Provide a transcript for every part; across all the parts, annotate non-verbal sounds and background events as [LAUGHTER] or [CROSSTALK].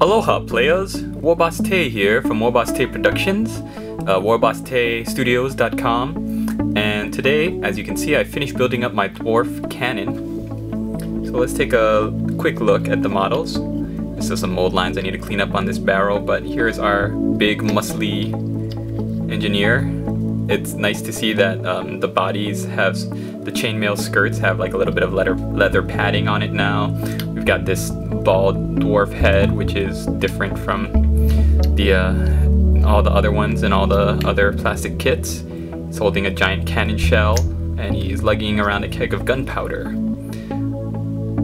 Aloha players, Warboss Tae here from Warboss Tae Productions, uh, warbossTaestudios.com and today, as you can see, I finished building up my dwarf cannon. So let's take a quick look at the models. There's still some mold lines I need to clean up on this barrel, but here's our big muscly engineer. It's nice to see that um, the bodies have, the chainmail skirts have like a little bit of leather, leather padding on it now. We've got this bald dwarf head, which is different from the uh, all the other ones and all the other plastic kits. He's holding a giant cannon shell, and he's lugging around a keg of gunpowder.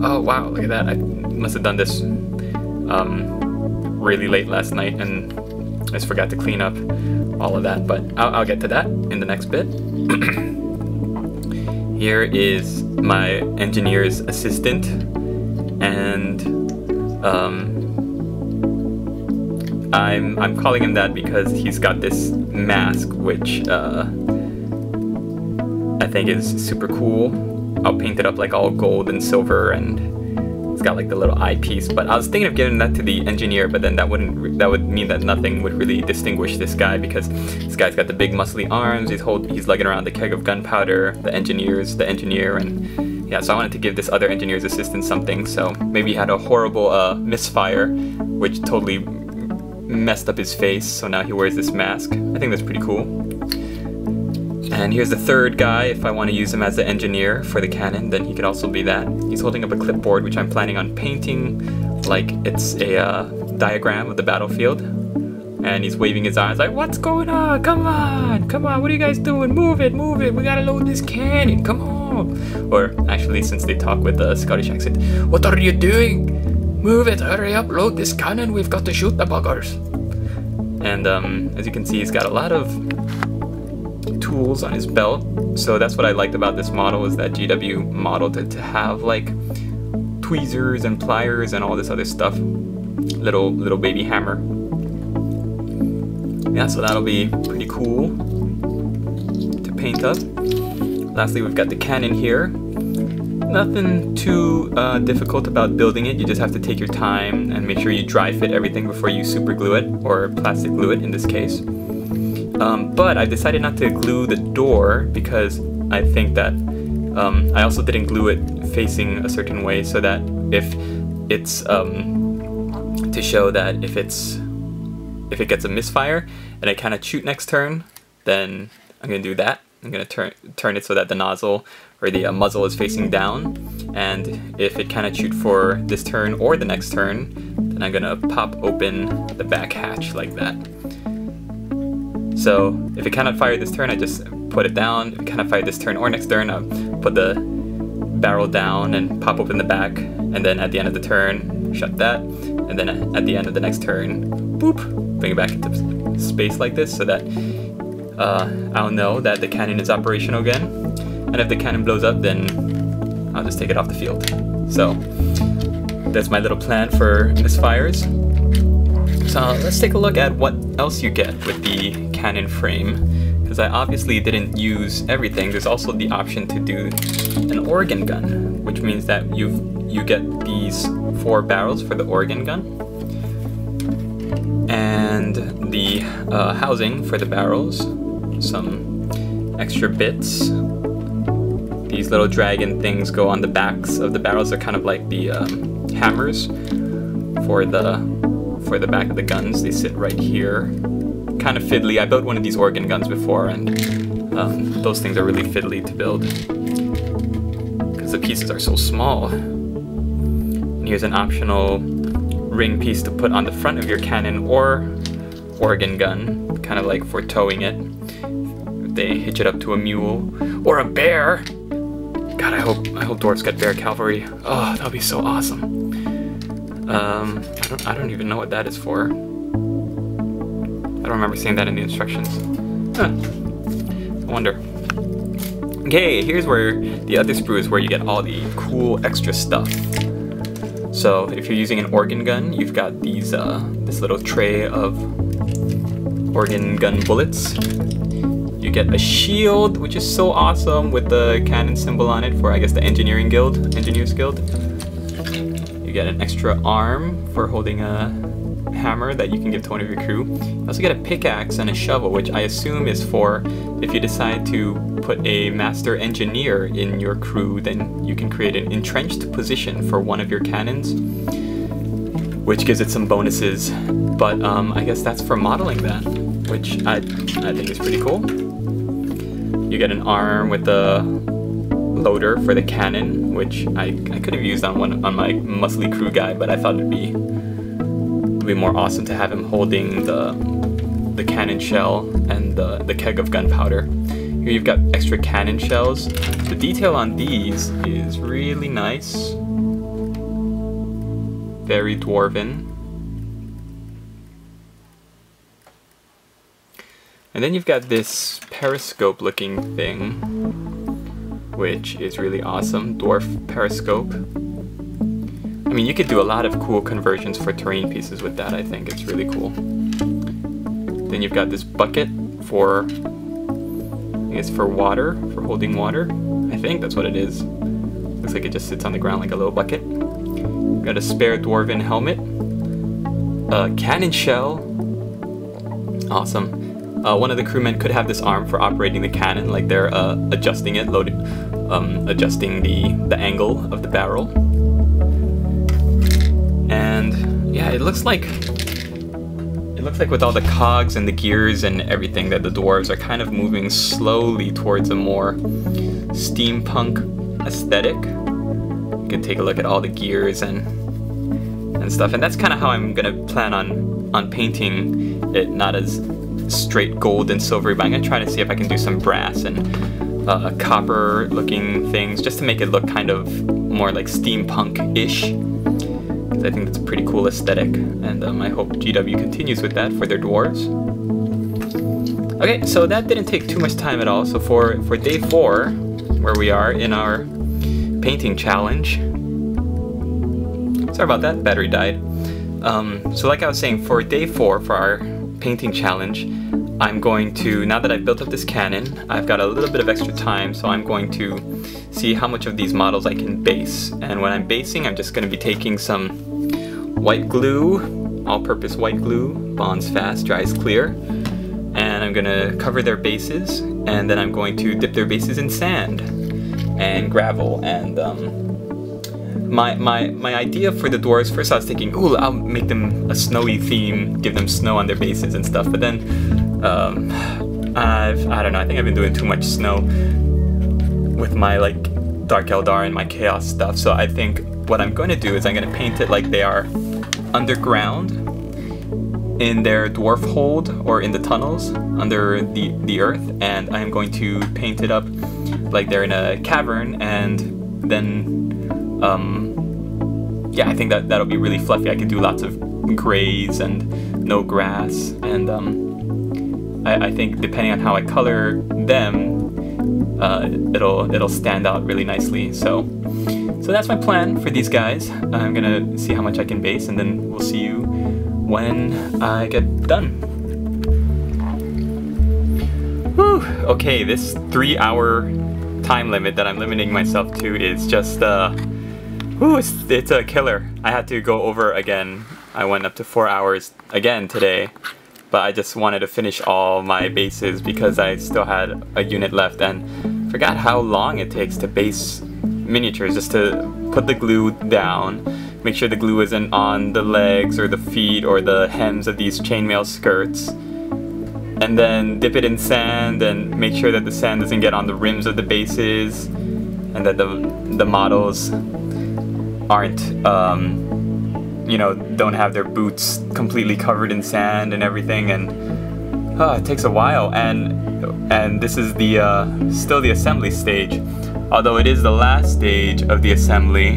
Oh wow, look at that! I must have done this um, really late last night, and I just forgot to clean up all of that. But I'll, I'll get to that in the next bit. [CLEARS THROAT] Here is my engineer's assistant and um, I'm I'm calling him that because he's got this mask which uh, I think is super cool. I'll paint it up like all gold and silver and it's got like the little eyepiece. But I was thinking of giving that to the engineer, but then that wouldn't that would mean that nothing would really distinguish this guy because this guy's got the big muscly arms. He's hold he's lugging around the keg of gunpowder. The engineer's the engineer and yeah, so I wanted to give this other engineer's assistant something, so maybe he had a horrible uh, misfire, which totally messed up his face, so now he wears this mask. I think that's pretty cool. And here's the third guy, if I want to use him as the engineer for the cannon, then he could also be that. He's holding up a clipboard, which I'm planning on painting like it's a uh, diagram of the battlefield. And he's waving his arms like, what's going on? Come on, come on, what are you guys doing? Move it, move it, we gotta load this cannon, come on. Or actually, since they talk with a Scottish accent, What are you doing? Move it, hurry up, load this cannon, we've got to shoot the buggers. And um, as you can see, he's got a lot of tools on his belt. So that's what I liked about this model is that GW modeled it to have like tweezers and pliers and all this other stuff. Little little baby hammer. Yeah, so that'll be pretty cool to paint up. Lastly, we've got the cannon here. Nothing too uh, difficult about building it, you just have to take your time and make sure you dry fit everything before you super glue it, or plastic glue it in this case. Um, but I decided not to glue the door because I think that um, I also didn't glue it facing a certain way so that if it's um, to show that if it's if it gets a misfire and I kind of shoot next turn, then I'm gonna do that. I'm to turn turn it so that the nozzle or the uh, muzzle is facing down and if it cannot shoot for this turn or the next turn then I'm to pop open the back hatch like that. So if it cannot fire this turn I just put it down, if it cannot fire this turn or next turn I'll put the barrel down and pop open the back and then at the end of the turn shut that and then at the end of the next turn boop bring it back into space like this so that uh, I'll know that the cannon is operational again. And if the cannon blows up, then I'll just take it off the field. So that's my little plan for misfires. So let's take a look at what else you get with the cannon frame. Because I obviously didn't use everything. There's also the option to do an organ gun, which means that you you get these four barrels for the organ gun and the uh, housing for the barrels some extra bits. These little dragon things go on the backs of the barrels. They're kind of like the um, hammers for the for the back of the guns. They sit right here. Kind of fiddly. I built one of these organ guns before, and um, those things are really fiddly to build because the pieces are so small. And here's an optional ring piece to put on the front of your cannon or organ gun, kind of like for towing it they hitch it up to a mule or a bear. God, I hope I hope dwarves get bear cavalry. Oh, that'll be so awesome. Um, I don't I don't even know what that is for. I don't remember seeing that in the instructions. Huh. I wonder. Okay, here's where the other sprue is where you get all the cool extra stuff. So if you're using an organ gun, you've got these uh, this little tray of organ gun bullets you get a shield, which is so awesome with the cannon symbol on it for, I guess, the engineering guild, engineers guild. You get an extra arm for holding a hammer that you can give to one of your crew. You also get a pickaxe and a shovel, which I assume is for if you decide to put a master engineer in your crew, then you can create an entrenched position for one of your cannons, which gives it some bonuses. But um, I guess that's for modeling that, which I, I think is pretty cool. You get an arm with a loader for the cannon, which I, I could have used on one on my muscly crew guy, but I thought it'd be be more awesome to have him holding the the cannon shell and the, the keg of gunpowder. Here you've got extra cannon shells. The detail on these is really nice. Very dwarven. And then you've got this periscope looking thing, which is really awesome. Dwarf periscope. I mean, you could do a lot of cool conversions for terrain pieces with that, I think. It's really cool. Then you've got this bucket for, I guess for water, for holding water. I think that's what it is. Looks like it just sits on the ground like a little bucket. Got a spare dwarven helmet. A cannon shell. Awesome. Uh, one of the crewmen could have this arm for operating the cannon, like they're uh, adjusting it, loading, um, adjusting the, the angle of the barrel. And yeah, it looks like it looks like with all the cogs and the gears and everything that the dwarves are kind of moving slowly towards a more steampunk aesthetic. You can take a look at all the gears and and stuff, and that's kind of how I'm gonna plan on on painting it, not as straight gold and silvery, but I'm gonna try to see if I can do some brass and uh, copper looking things just to make it look kind of more like steampunk-ish. I think that's a pretty cool aesthetic, and um, I hope GW continues with that for their dwarves. Okay, so that didn't take too much time at all. So for, for day four, where we are in our painting challenge, sorry about that, battery died. Um, so like I was saying, for day four, for our painting challenge, I'm going to, now that I've built up this cannon, I've got a little bit of extra time, so I'm going to see how much of these models I can base. And when I'm basing, I'm just going to be taking some white glue, all-purpose white glue, bonds fast, dries clear, and I'm to cover their bases, and then I'm going to dip their bases in sand and gravel and um, my, my, my idea for the dwarves, first I was thinking, ooh, I'll make them a snowy theme, give them snow on their bases and stuff, but then um, I've, I don't know, I think I've been doing too much snow with my like Dark Eldar and my Chaos stuff, so I think what I'm going to do is I'm going to paint it like they are underground in their dwarf hold or in the tunnels under the, the earth, and I'm going to paint it up like they're in a cavern and then um, yeah, I think that that'll be really fluffy. I could do lots of grays and no grass, and um, I, I, think depending on how I color them, uh, it'll it'll stand out really nicely. So, so that's my plan for these guys. I'm gonna see how much I can base, and then we'll see you when I get done. Whew. Okay, this three-hour time limit that I'm limiting myself to is just, uh, whew, it's, it's a killer. I had to go over again. I went up to four hours again today, but I just wanted to finish all my bases because I still had a unit left and forgot how long it takes to base miniatures just to put the glue down, make sure the glue isn't on the legs or the feet or the hems of these chainmail skirts, and then dip it in sand and make sure that the sand doesn't get on the rims of the bases and that the the models aren't um, you know don't have their boots completely covered in sand and everything and uh, it takes a while. And and this is the uh, still the assembly stage although it is the last stage of the assembly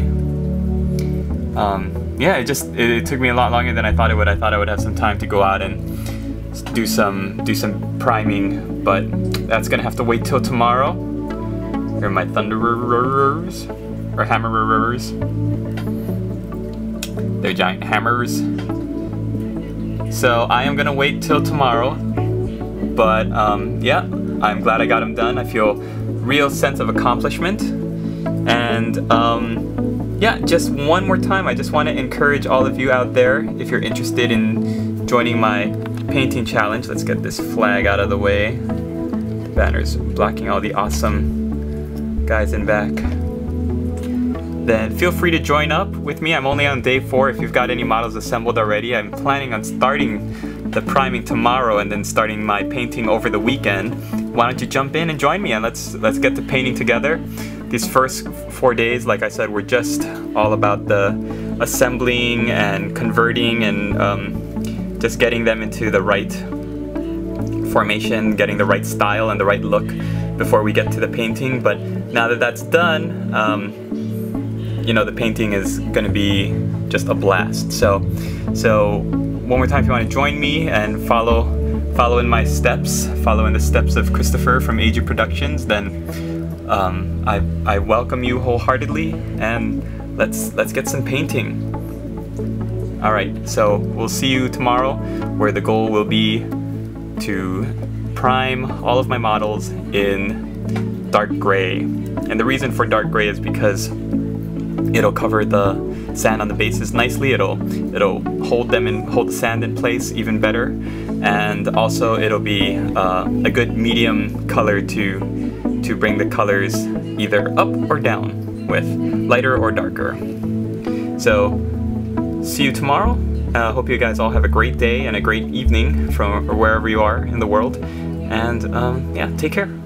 um, yeah it just it, it took me a lot longer than I thought it would I thought I would have some time to go out and do some do some priming, but that's gonna have to wait till tomorrow. Here are my thunderers or hammerers. They're giant hammers. So I am gonna wait till tomorrow, but um, yeah, I'm glad I got them done. I feel real sense of accomplishment, and um, yeah, just one more time, I just want to encourage all of you out there, if you're interested in joining my painting challenge, let's get this flag out of the way. The banner's blocking all the awesome guys in back. Then feel free to join up with me. I'm only on day four. If you've got any models assembled already, I'm planning on starting the priming tomorrow and then starting my painting over the weekend. Why don't you jump in and join me and let's let's get to painting together. These first four days, like I said, were just all about the assembling and converting and um, just getting them into the right formation, getting the right style and the right look before we get to the painting. But now that that's done, um, you know, the painting is going to be just a blast. So, so one more time, if you want to join me and follow, follow in my steps, follow in the steps of Christopher from AG Productions, then um, I, I welcome you wholeheartedly and let's let's get some painting. All right, so we'll see you tomorrow where the goal will be to prime all of my models in dark gray. And the reason for dark gray is because it'll cover the sand on the bases nicely. It'll it'll hold them and hold the sand in place even better, and also it'll be uh, a good medium color to to bring the colors either up or down with lighter or darker. So, see you tomorrow. I uh, hope you guys all have a great day and a great evening from wherever you are in the world. And um, yeah, take care.